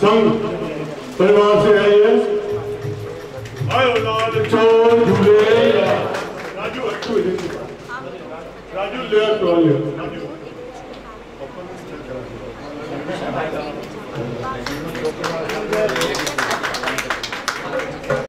संघ परिवार से आई है आयो चोर झूले राजू। राजू ले राजू।